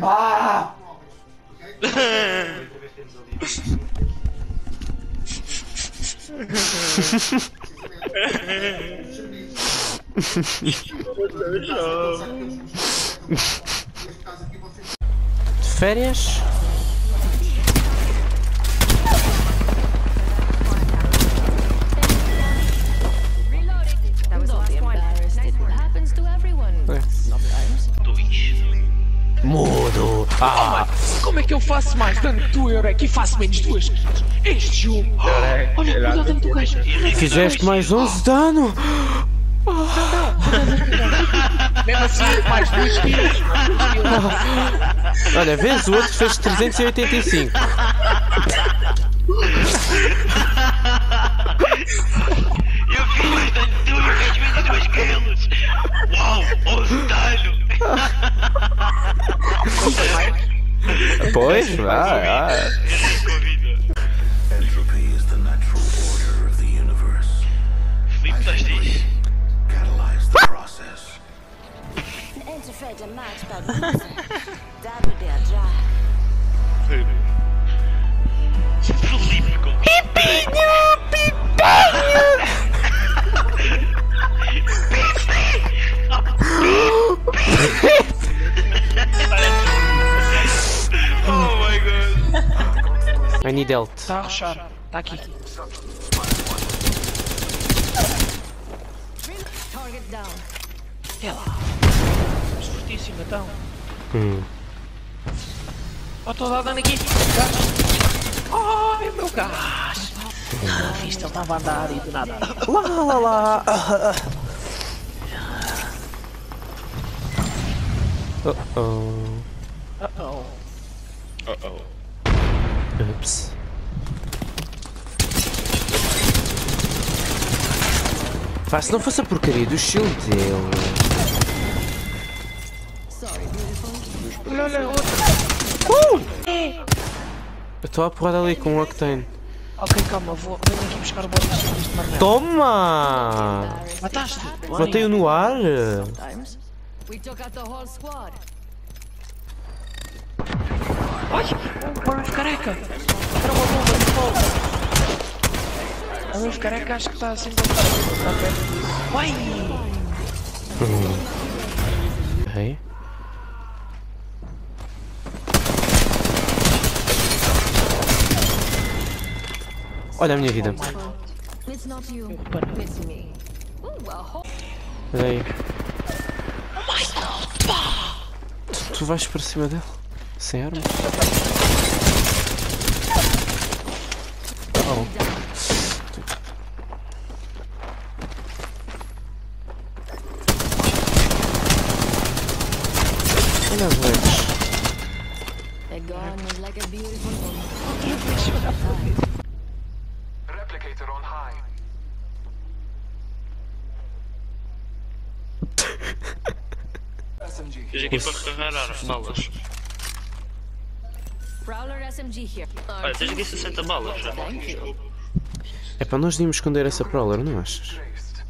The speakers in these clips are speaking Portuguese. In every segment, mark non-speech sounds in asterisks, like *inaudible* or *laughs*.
Ah! Férias? Ah! Como é que eu faço mais dano que tu, Eureka? E faço menos duas? Este jogo! Olha, olha o dano do gajo! Fizeste mais 11 dano! Mesmo assim, mais duas kills! Olha, vês, o outro fez 385. Pois, vai, vai. Entropy is the natural order of the universe. Filipe, estás? Catalyze the process. Interfere match by Double der Drive. I need health. Está a rushar. Está aqui. Target down. É lá. Mas fortíssimo, então. Hum. Ó, estou a dar dano aqui. Gás. Ai, meu gás. Ah, viste, ele estava a andar e do nada. Lá, lá, lá. Oh oh. Uh-oh. Ups. Pá, se não fosse a porcaria do shield dele. Olha, olha, outro. Eu estou a porrada ali com o Octane. Ok, calma, vou. Venho aqui buscar o bônus deste marmelo. Toma! Mataste? Matei-o no ar. Times. We took out the whole squad. Ai! O Arif careca! Era uma bomba de volta! O Arif careca acho que está assim bem. Está perto disso. Vai! Ok. Olha a minha vida. Olha aí. Tu, tu vais para cima dele? Sem arma? Oh. Olha as legs. A gun was like a beautiful woman. Replicator on high. SMG. Tens aqui para recarregar balas. Prowler SMG here. Olha, tens aqui 60 balas. You. É para nós devíamos esconder essa prowler, não achas? Traced.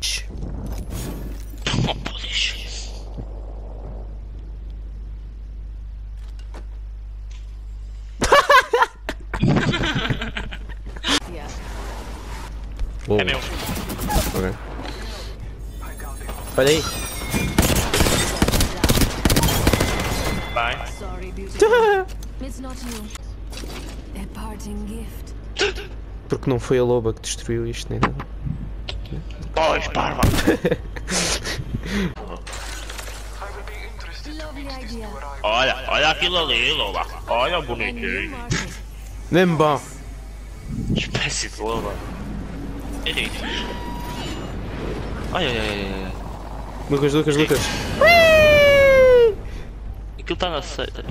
Shhh. Oh, podes. Yeah. Uou. É meu. Ok. Olha aí. Vai. Sorry, beautiful. it's not you. A parting gift. *laughs* Porque não foi a loba que destruiu isto nem nada. Pois, parva. Olha, olha aquilo ali, loba. Olha bonitinho. Nem bom. Espécie de loba. Olha, olha, olha, olha. Lucas, Lucas, Lucas. Aquilo está na seita.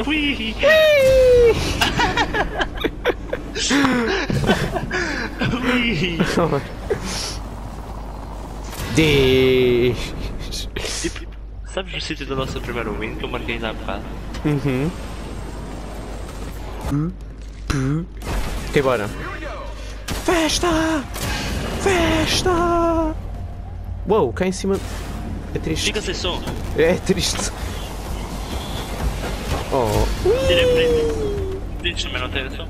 *laughs* Ui! Ui! Diz. Tipo, sabes o sítio da nossa primeira win que eu marquei há bocado? Uhum. Ok, bora. Festa! Festa! Uou, cá em cima. É triste. Fica sem som. É triste. Oh. Tira print. Print também não tem som.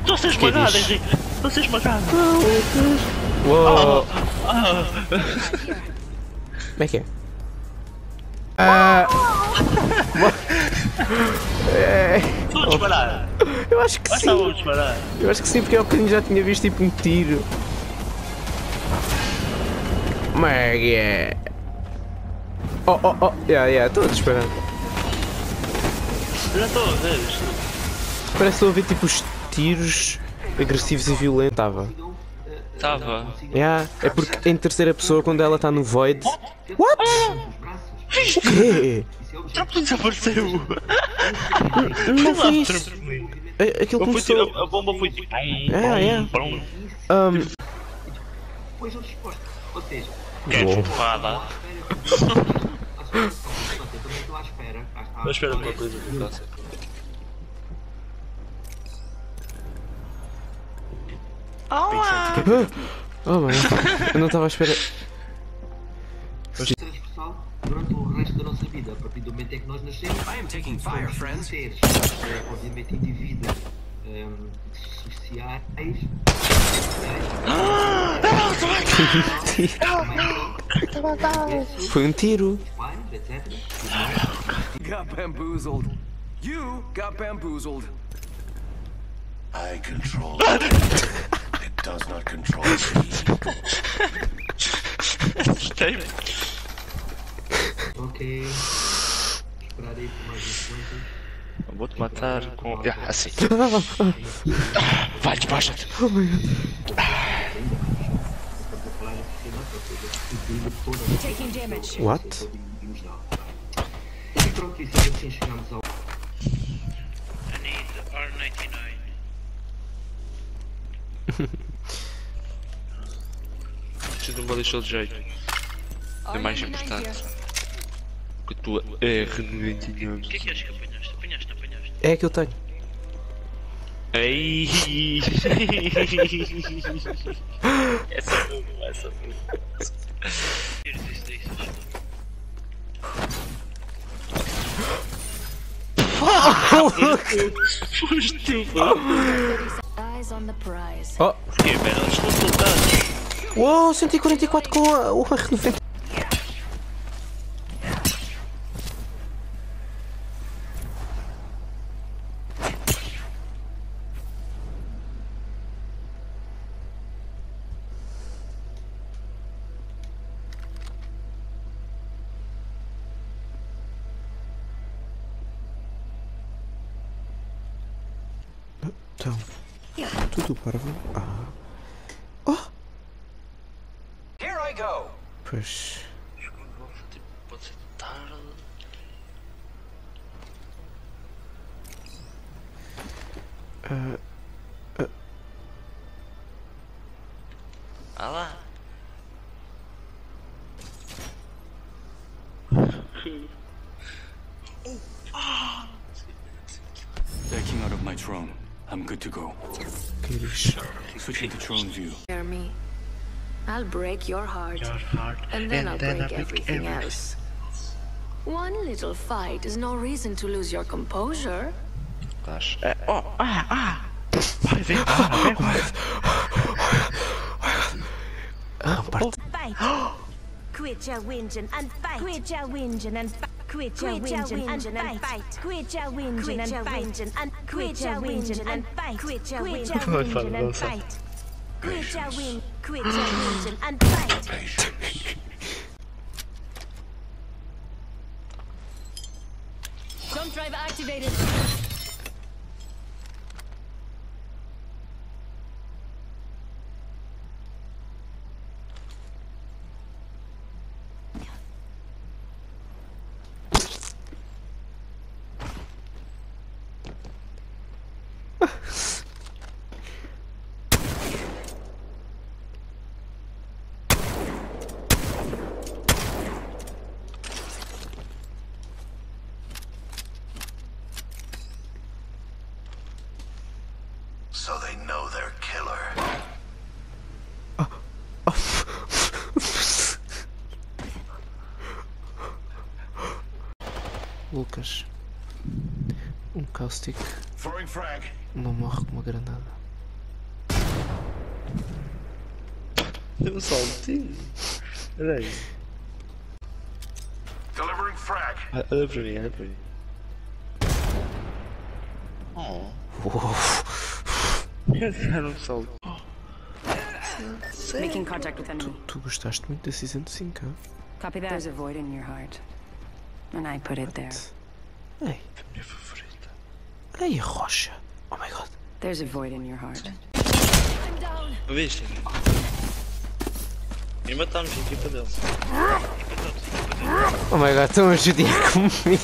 Estou a ser esmagado? Henrique. Estou a ser esmagado. Uou. Como é que é? Ah, Estou a disparar. eu acho que Mas sim. Eu acho que sim, porque eu bocadinho já tinha visto tipo um tiro. Como é é? Oh, oh, oh. Yeah, yeah, estou a esperar. Já estou a ver isto. Parece que estou a ver tipo os tiros agressivos e violentos. Tava. Estava. Yeah, é porque em terceira pessoa, quando ela está no void. What? O quê? Trampolim desapareceu. Não foi isso. A- Aquilo Eu começou. A bomba foi tipo. É, é. Um, Depois a resposta. Ou seja, Quer Bom. chupada. à espera. Eu também estou à espera. Cá está. Mas espera uma coisa que eu oh, mano. Eu não estava à espera. Ser transversal durante o resto da nossa vida. A partir do momento em que nós nascemos, I am taking fire, friends. obviamente, indivíduos ehm, sociais. Foi um tiro. Got bamboozled. You got bamboozled. I control it. It does not control me. Ok. Esperar aí por mais uns quantos. Vou-te matar com. Ah, assim. *laughs* Vai. What? Pronto, isso assim chegamos ao. I need R99. Preciso de uma lixa de jeito. É mais importante. Que a tua R99. O que é que és que apanhaste? É que eu tenho. Ei! essa foi boa, essa foi. Foste tu. Eyes on the prize. Oh! Que merda, estão soldados. Uou, 144 com a, o R90. Pues... Uh, uh. Ala. They're out of my throne. I'm good to go. Switching to throne view. Hear me. I'll break your heart. Your heart. And then And I'll then break I'll break everything everything. else. One little fight is no reason to lose your composure. Estás. É, oh, ah, ah! Vai, vem, vem, vem. Ah, parte. fight. *gasps* Quit your whinging and fight. Quit your whinging and fight. Quit your whinging and fight. Quit your whinging and fight. And quit your whinging and fight. Quit your whinging and fight. Quit your whin. Quit your whinging and fight. Jump drive activated. Um frag. não morre com uma granada. Deu um saltinho. Olha aí. Delivering frag. Ah, Olha para mim, olha para mim. Oh. Dar um salto. Making contact with enemy. Tu gostaste muito da Season 5, hein? Copy that. There's a void in your heart. And I put it there. Ei, Minha favorita. Ei, a rocha. Oh my god. There's a void in your heart. Viste? E matámos a equipa dele. Oh my god, estão *laughs* a judiar comigo.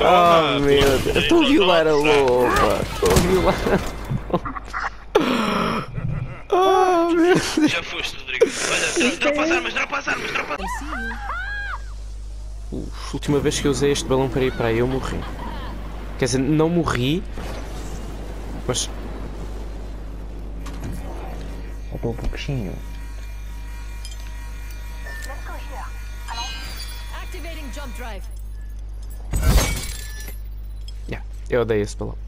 Oh meu Deus, estou a violar a loba. Estou a violar a loba. *laughs* Oh meu Deus. Já foste, Dropa as armas, dropa as armas, dropa Uf, última vez que eu usei este balão para ir para aí eu morri. Quer dizer, não morri, mas Faltou um pouquinho. Activating jump drive. yeah, eu odeio esse balão.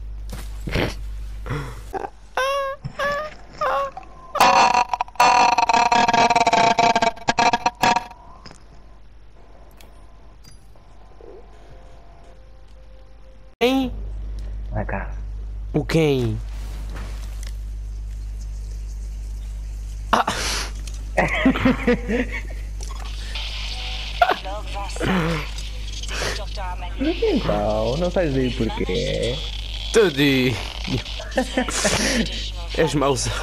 Quem? Vai cá. O quem? Então, não faz aí porquê. Tadinho. És mauzão.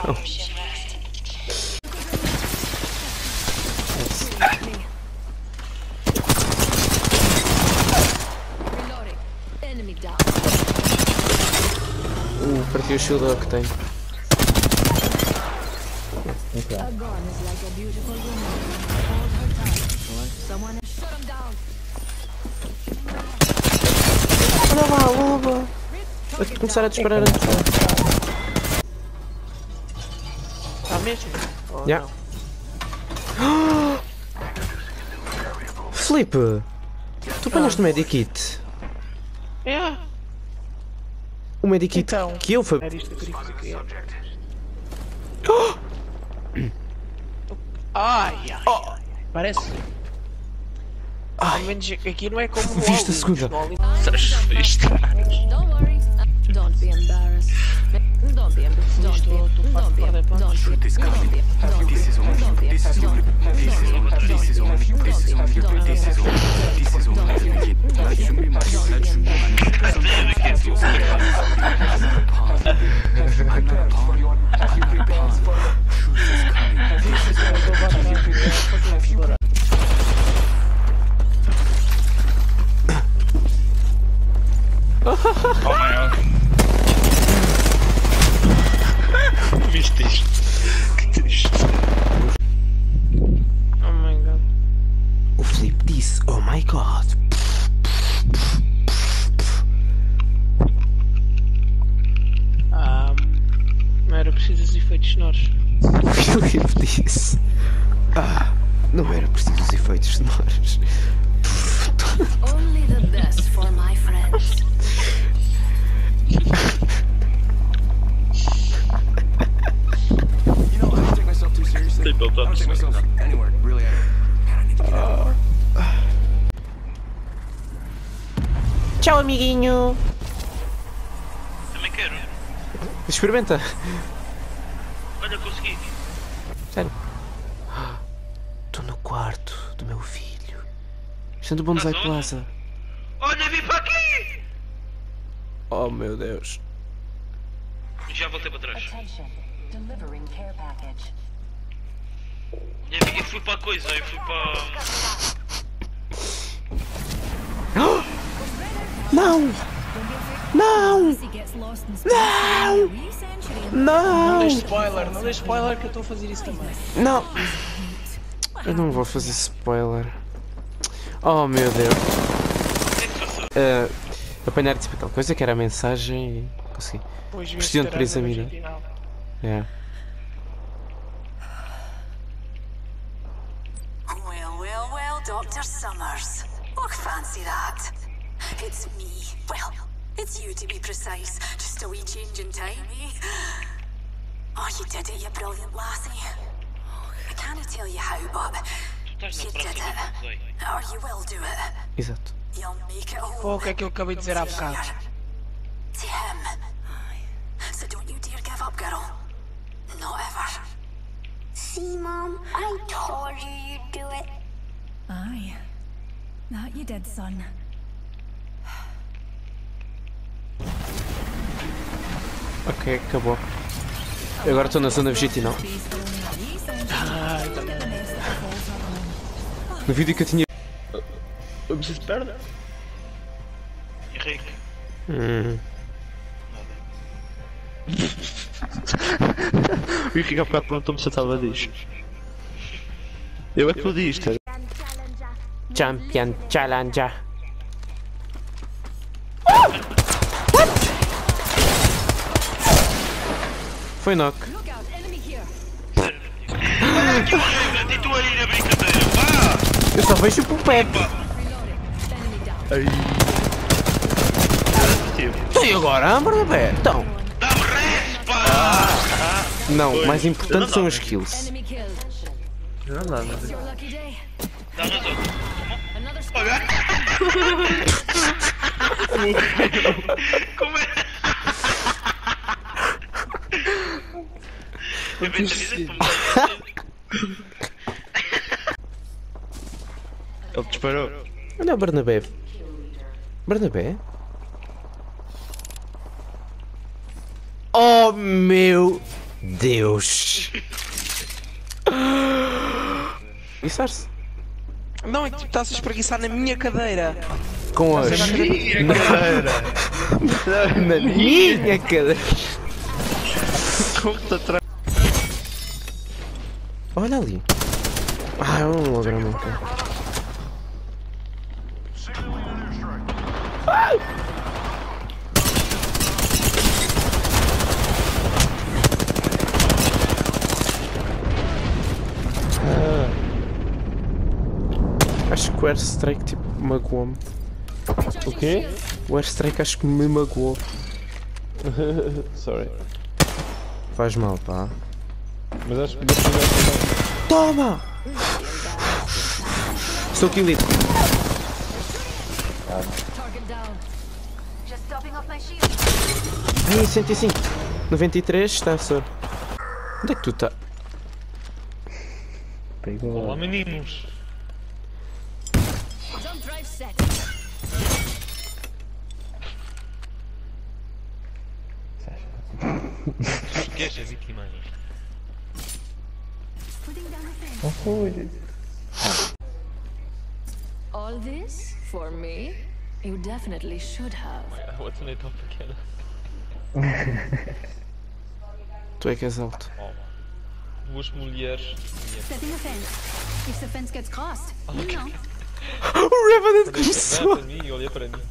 Uh, partiu o shield que tem. Vai começar a disparar antes. Está mesmo? Oh, Yeah. *gasps* Felipe, tu apanhaste o medikit? não. É, O medikit Então. que eu fui. era isto que eu queria fazer. *gasps* Ai, ai, ai. Parece. Ao menos aqui não é como Viste a segunda? Estás. Don't be embarrassed. Don't be embarrassed. Don't be Don't be embarrassed. This is only. This is only. This is only. This is only. This is only. This is only. This is only. This is only. This is only. This is only. This is only. Out. Tchau, amiguinho. Também quero. Experimenta. Olha, consegui. Sério. *gasps* Estou no quarto do meu filho. Estando do Bonsai Estás onde? Plaza. Olha, vim para aqui! Oh meu Deus. Já voltei para trás. Attention. Delivering care package. Eu eu fui para a coisa, eu fui para. Não! Não! Não! Não Não! deixe spoiler, não deixe spoiler que eu estou a fazer isso também. Não! Eu não vou fazer spoiler. Oh meu Deus. Ah, apanhar tipo aquela coisa que era a mensagem e consegui. Pois viste Pressiono por ter a examinar. original. É. Summers. Look fancy that. It's me. Well, it's you to be precise. Just a wee change in time, eh? Oh, you did it, you brilliant lassie. I can't tell you how, but you did it. Or you will do it. Exato. You'll make it home. Pô, o que é que eu acabei de dizer há bocado? To him. So don't you dare give up, girl. Not ever. See, Mom? I told you you'd do it. Aye. That you did, son. Ok, acabou. Agora estou na zona vegetal. No vídeo que eu tinha. Eu preciso de perna. Henrique. Hum. *laughs* O Henrique há bocado perguntou-me se eu estava disto. Eu é que tu diste. Champion Challenger. Foi knock. Aí na brincadeira, vá! Eu só vejo o Pepe. E agora, Amber Bebé? Então. Não, o mais importante são as kills. Não dá nada. Dá razão. Como é? Ele disparou. Olha o Bernabé. Bernabé? Oh meu Deus! *gasps* Isso Não, é que tu estás a espreguiçar na minha cadeira. Com as. Estás a ver? Na *laughs* na minha cadeira. Como te atrás? Olha ali. Ah, é um holograma. ok. Acho que o Airstrike tipo magoou-me. O quê? O Airstrike acho que me magoou. *laughs* Sorry. Faz mal, pá. Mas acho que deve ser Toma! Estou aqui shield. Ai, 105. 93, está sor. Onde é que tu tá? Pegou. Olá meninos. Não foi. All this for me? You definitely should have. A outra nem tão pequena. *laughs* Tu é que és alto. Oh. Duas mulheres. Setting a fence. If the fence gets crossed, you know. O *laughs* Revenant Olhei começou. para mim e olhei para mim.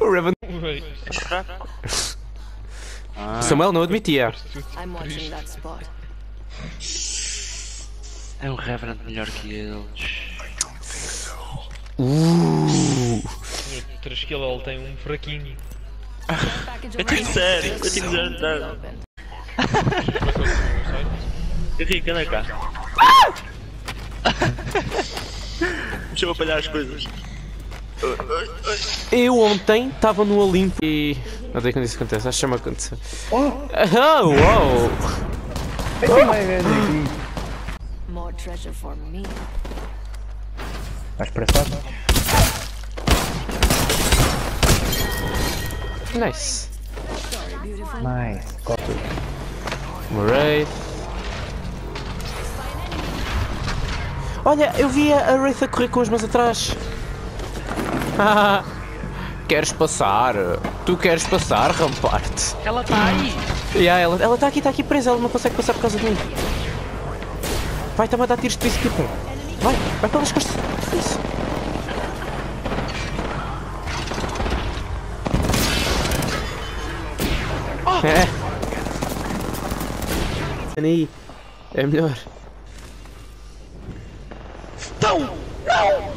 O Revenant. *laughs* Samuel não admitia. I'm watching that spot. É um Reverend melhor que eles. Uh. Tinha 3 kg, ele tem um fraquinho. Eu tenho zero, eu tenho zero de dano. Henrique, anda cá. Deixa eu apanhar as coisas. Eu ontem estava no Olimpo e. Não sei quando isso acontece, acho que chama acontecer. Ah, uau! É que mais grande aqui. More treasure for me. Mais pressado? Nice. Nice. Copy. Wraith. Olha, eu vi a Wraith a correr com as mãos atrás. Ah, *laughs* queres passar? Tu queres passar, ramparte? Ela está aí. Yeah, ela, ela tá aqui, está aqui presa, ela não consegue passar por causa de mim. Vai, está-me a dar tiros de peacekeeper. Vai, vai pelas costas. Isso. É. Aí. É melhor. Não! Não!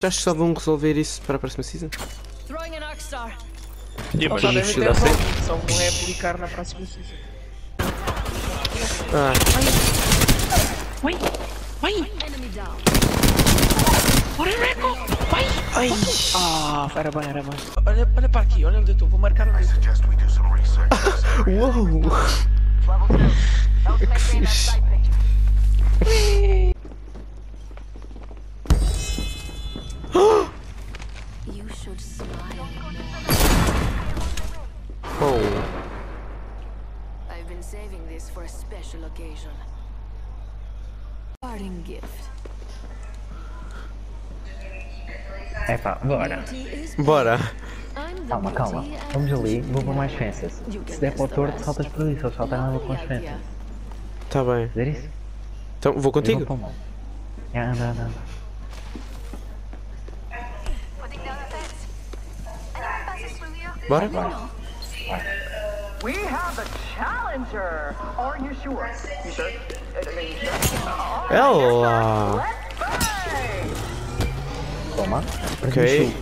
Acho que só vão resolver isso para a próxima season? E mas Só não devem ter resolvido, só vão reaplicar na próxima season. Ah! Enemy down. Bora, Reco! Vai! Ai! Ah, era bem, era bem. Olha, olha para aqui, olha onde eu estou, vou marcar onde eu estou. Uou! *laughs* Que fixe. *laughs* Oh. I've been saving this for a special occasion. Parting gift. Epá, bora. Bora. Calma, calma. Vamos ali, vou para mais fences. Se der para o torto, saltas por ali, só saltar nada com as fences. Tá bem. Fazer isso? Então vou contigo. vou para o mal. É, anda, anda, anda. Bora? We have a challenger. Are you sure? You sure? I mean, you sure? Ela! Toma. Ok.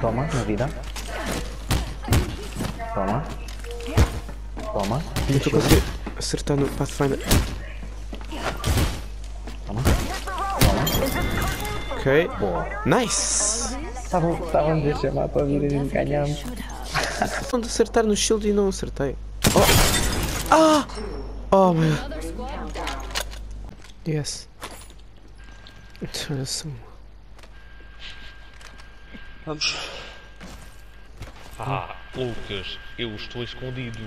Toma, na vida. Toma. Toma. Estou a conseguir acertar no Pathfinder. Toma. Ok. Boa. Nice! Estavam- Estávamos a chamar para vir e ganhamos. *laughs* Onde acertar no shield e não acertei. Oh! Ah! Oh meu. Yes. Awesome. Vamos. Ah, Lucas, eu estou escondido.